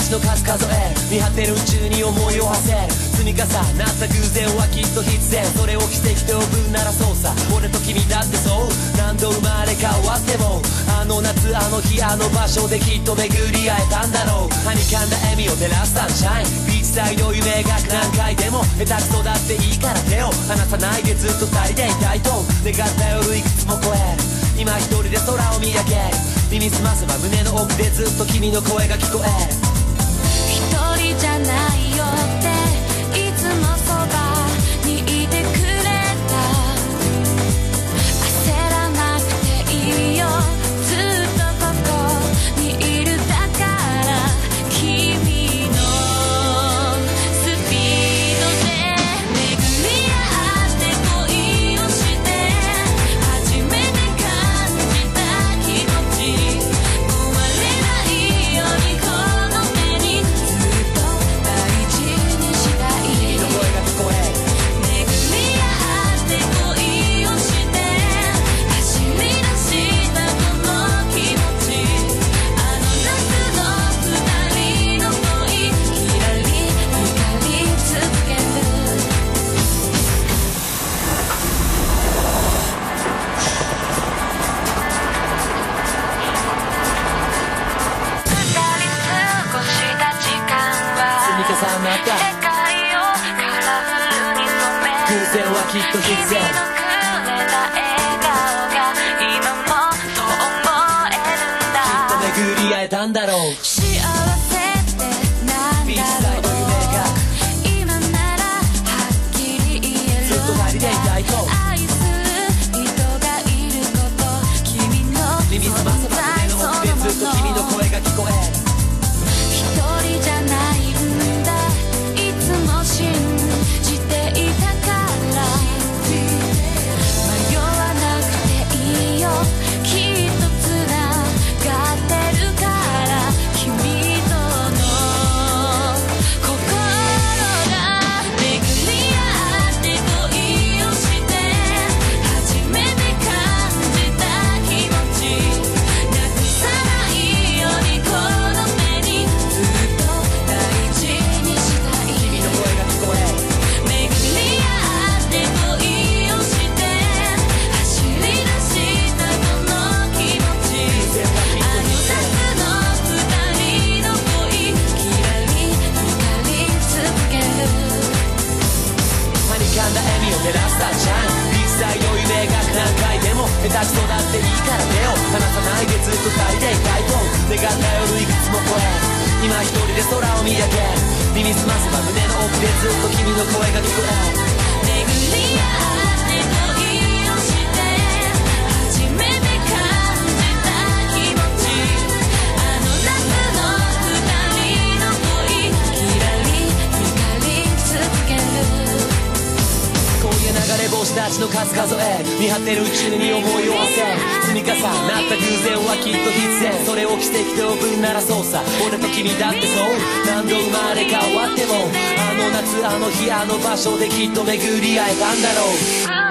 ちの数数え見張ってる宇宙に思いを馳せる。積み重なった偶然はきっと必然それを奇跡と呼ぶならそうさ。俺と君だってそう。何度生まれ変わってもあの夏あの日あの場所できっと巡り会えたんだろう。はにかんだ笑みを照らすサンシャインビーチサイド夢描く何回でも下手くそだっていいから手を離さないでずっと二人でいたいと願った夜いくつも超える。今一人で空を見上げる。耳すませば胸の奥でずっと君の声が聞こえる。じゃないよなった。世界をカラフルに染め偶然はきっと必然君のくれた笑顔が今もと思えるんだ。巡り会えたんだろう今一人で空を見上げる耳すませば胸の奥でずっと君の声が聞こえる。巡り合って恋をして初めて感じた気持ち。あの夏の二人の恋きらり光り続ける。今夜流れ星たちの数数え見張ってる宇宙に思いを馳せ積み重なった偶然はきっと必然。それを奇跡と呼ぶならそうさ。俺と君だってそう。何度生まれ変わってもあの夏あの日あの場所できっと巡り合えたんだろう。